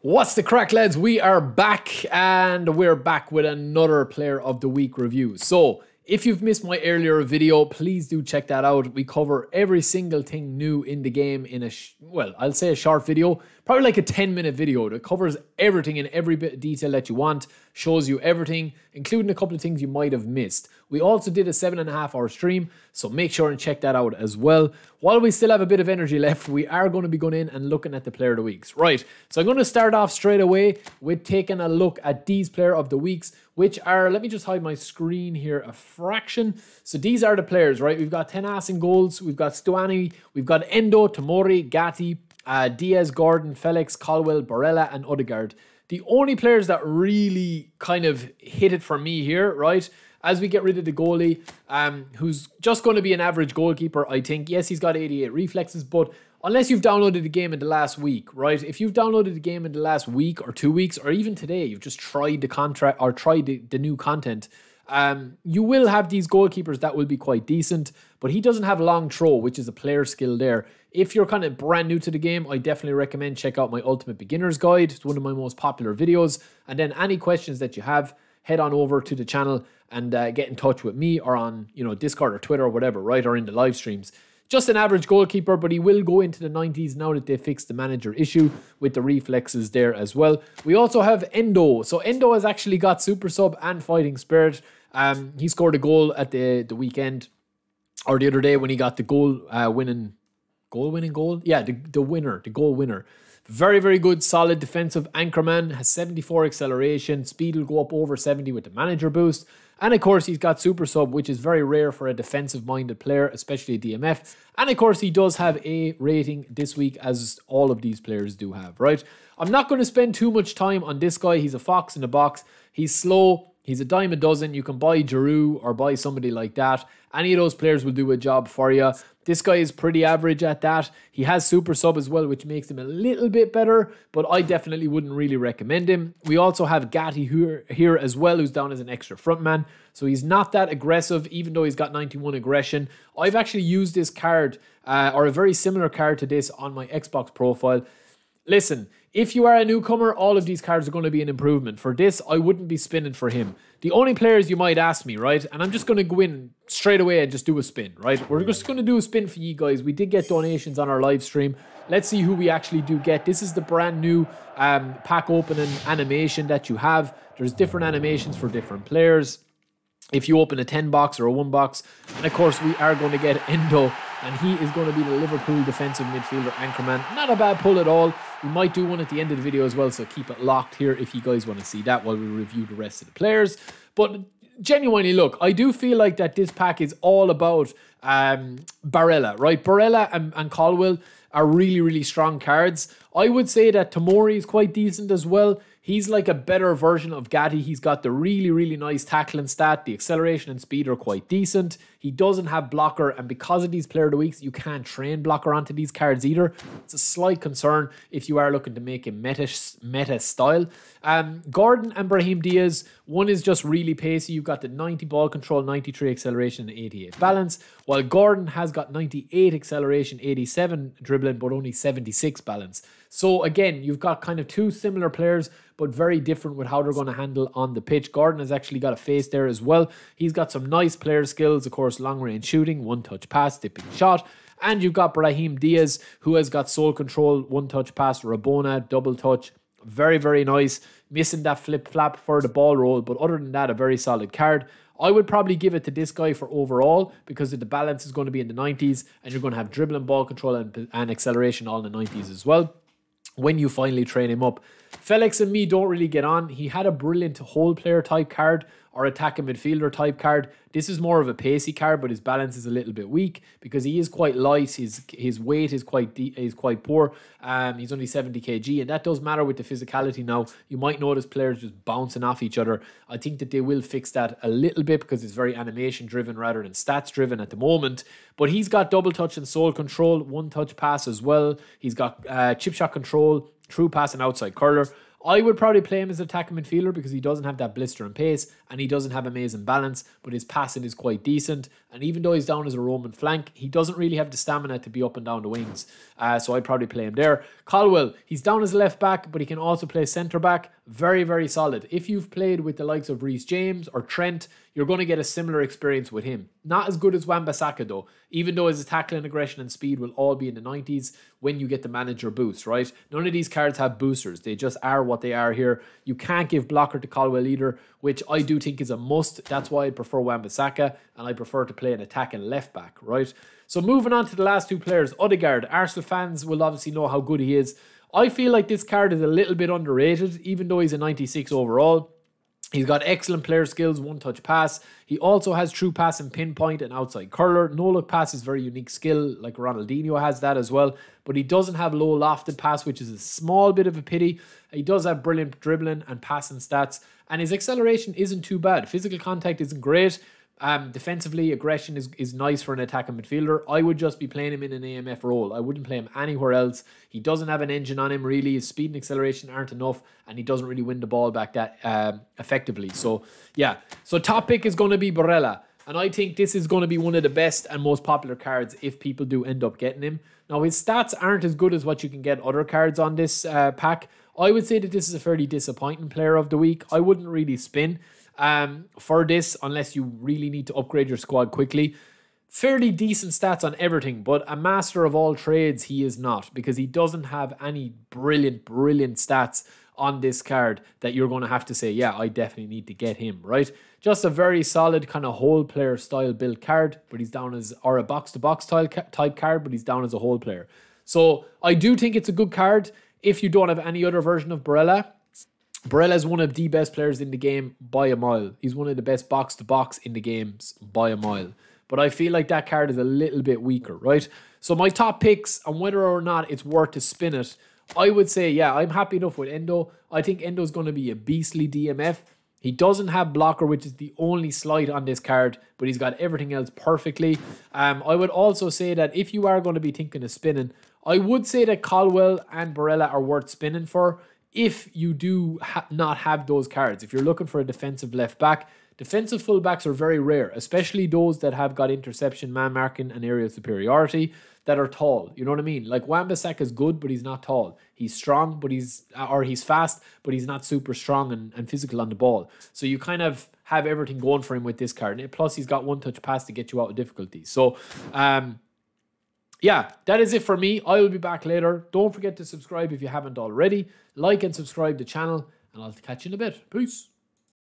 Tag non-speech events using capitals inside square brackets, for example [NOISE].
What's the crack, lads? We are back and we're back with another player of the week review. So, if you've missed my earlier video, please do check that out. We cover every single thing new in the game in a, well, I'll say a short video, probably like a 10 minute video that covers everything in every bit of detail that you want, shows you everything, including a couple of things you might have missed. We also did a seven and a half hour stream, so make sure and check that out as well. While we still have a bit of energy left, we are going to be going in and looking at the player of the weeks. Right, so I'm going to start off straight away with taking a look at these player of the weeks, which are, let me just hide my screen here a fraction. So these are the players, right? We've got Ten in goals, we've got Stuani, we've got Endo, Tomori, Gatti, uh, Diaz, Gordon, Felix, Colwill, Barella, and Odegaard. The only players that really kind of hit it for me here, right? As we get rid of the goalie, um, who's just going to be an average goalkeeper, I think. Yes, he's got 88 reflexes, but unless you've downloaded the game in the last week, right? If you've downloaded the game in the last week or two weeks, or even today, you've just tried the contract or tried the, the new content, um, you will have these goalkeepers that will be quite decent, but he doesn't have long throw, which is a player skill there. If you're kind of brand new to the game, I definitely recommend check out my Ultimate Beginner's Guide. It's one of my most popular videos. And then any questions that you have, head on over to the channel and uh, get in touch with me or on you know Discord or Twitter or whatever, right? Or in the live streams. Just an average goalkeeper, but he will go into the 90s now that they fixed the manager issue with the reflexes there as well. We also have Endo. So Endo has actually got super sub and fighting spirit. Um, he scored a goal at the the weekend or the other day when he got the goal uh, winning goal winning goal. Yeah, the, the winner, the goal winner. Very, very good, solid defensive anchorman. Has 74 acceleration. Speed will go up over 70 with the manager boost. And of course, he's got super sub, which is very rare for a defensive minded player, especially a DMF. And of course, he does have a rating this week, as all of these players do have, right? I'm not going to spend too much time on this guy. He's a fox in a box. He's slow. He's a dime a dozen. You can buy Giroud or buy somebody like that. Any of those players will do a job for you. This guy is pretty average at that. He has super sub as well, which makes him a little bit better, but I definitely wouldn't really recommend him. We also have Gatti here, here as well, who's down as an extra frontman. So he's not that aggressive, even though he's got 91 aggression. I've actually used this card, uh, or a very similar card to this, on my Xbox profile. Listen, if you are a newcomer, all of these cards are going to be an improvement. For this, I wouldn't be spinning for him. The only players you might ask me, right? And I'm just going to go in straight away and just do a spin, right? We're just going to do a spin for you guys. We did get donations on our live stream. Let's see who we actually do get. This is the brand new um, pack opening animation that you have. There's different animations for different players if you open a 10 box or a 1 box. And of course, we are going to get [LAUGHS] Endo, and he is going to be the Liverpool defensive midfielder anchorman. Not a bad pull at all. We might do one at the end of the video as well, so keep it locked here if you guys want to see that while we review the rest of the players. But genuinely, look, I do feel like that this pack is all about um, Barella, right? Barella and, and Colwill are really, really strong cards. I would say that Tomori is quite decent as well. He's like a better version of Gatti. He's got the really, really nice tackling stat. The acceleration and speed are quite decent. He doesn't have blocker, and because of these player of the weeks, you can't train blocker onto these cards either. It's a slight concern if you are looking to make a meta, meta style. Um, Gordon and Brahim Diaz, one is just really pacey. You've got the 90 ball control, 93 acceleration, and 88 balance, while Gordon has got 98 acceleration, 87 dribbling, but only 76 balance. So again, you've got kind of two similar players, but very different with how they're going to handle on the pitch. Gordon has actually got a face there as well. He's got some nice player skills, of course, long range shooting, one touch pass, dipping shot. And you've got Brahim Diaz, who has got sole control, one touch pass, Rabona, double touch. Very, very nice. Missing that flip flap for the ball roll, but other than that, a very solid card. I would probably give it to this guy for overall because the balance is going to be in the 90s and you're going to have dribbling, ball control, and, and acceleration all in the 90s as well when you finally train him up. Felix and me don't really get on. He had a brilliant whole player type card or attacking midfielder type card. This is more of a pacey card, but his balance is a little bit weak because he is quite light. His his weight is quite de- is quite poor. Um, he's only 70 kg, and that does matter with the physicality. Now you might notice players just bouncing off each other. I think that they will fix that a little bit because it's very animation driven rather than stats driven at the moment. But he's got double touch and sole control, one touch pass as well. He's got uh, chip shot control, true pass, and outside curler. I would probably play him as attacking midfielder because he doesn't have that blister and pace and he doesn't have amazing balance, but his passing is quite decent. And even though he's down as a roaming flank, he doesn't really have the stamina to be up and down the wings. Uh, so I'd probably play him there. Colwill, he's down as a left back, but he can also play centre back. Very, very solid. If you've played with the likes of Reece James or Trent, you're going to get a similar experience with him. Not as good as Wan-Bissaka though, even though his tackling, aggression, and speed will all be in the 90s when you get the manager boost, right? None of these cards have boosters. They just are what they are here. You can't give blocker to Colwill either, which I do think is a must. That's why I prefer Wan-Bissaka, and I prefer to play an attacking left back, right? So moving on to the last two players, Odegaard. Arsenal fans will obviously know how good he is. I feel like this card is a little bit underrated, even though he's a 96 overall. He's got excellent player skills, one touch pass. He also has true pass and pinpoint and outside curler. No look pass is very unique skill, like Ronaldinho has that as well. But he doesn't have low lofted pass, which is a small bit of a pity. He does have brilliant dribbling and passing stats, and his acceleration isn't too bad. Physical contact isn't great, um, defensively, aggression is, is nice for an attacking midfielder. I would just be playing him in an AMF role. I wouldn't play him anywhere else. He doesn't have an engine on him, really. His speed and acceleration aren't enough, and he doesn't really win the ball back that um, effectively. So, yeah. So, top pick is going to be Barella. And I think this is going to be one of the best and most popular cards if people do end up getting him. Now, his stats aren't as good as what you can get other cards on this uh, pack. I would say that this is a fairly disappointing player of the week. I wouldn't really spin um, for this unless you really need to upgrade your squad quickly. Fairly decent stats on everything, but a master of all trades he is not because he doesn't have any brilliant, brilliant stats on this card that you're going to have to say, yeah, I definitely need to get him, right? Just a very solid kind of whole player style build card, but he's down as, or a box to box type card, but he's down as a whole player. So I do think it's a good card. If you don't have any other version of Barella, Barella is one of the best players in the game by a mile. He's one of the best box to box in the games by a mile. But I feel like that card is a little bit weaker, right? So my top picks and whether or not it's worth to spin it, I would say, yeah, I'm happy enough with Endo. I think Endo's going to be a beastly DMF. He doesn't have blocker, which is the only slight on this card, but he's got everything else perfectly. Um, I would also say that if you are going to be thinking of spinning, I would say that Colwill and Barella are worth spinning for if you do ha not have those cards. If you're looking for a defensive left back, defensive fullbacks are very rare, especially those that have got interception, man marking, and aerial superiority that are tall. You know what I mean? Like Wan-Bissaka is good, but he's not tall. He's strong, but he's or he's fast, but he's not super strong and, and physical on the ball. So you kind of have everything going for him with this card. And Plus, he's got one touch pass to get you out of difficulty. So, um, yeah, that is it for me. I will be back later. Don't forget to subscribe if you haven't already. Like and subscribe the channel, and I'll catch you in a bit. Peace.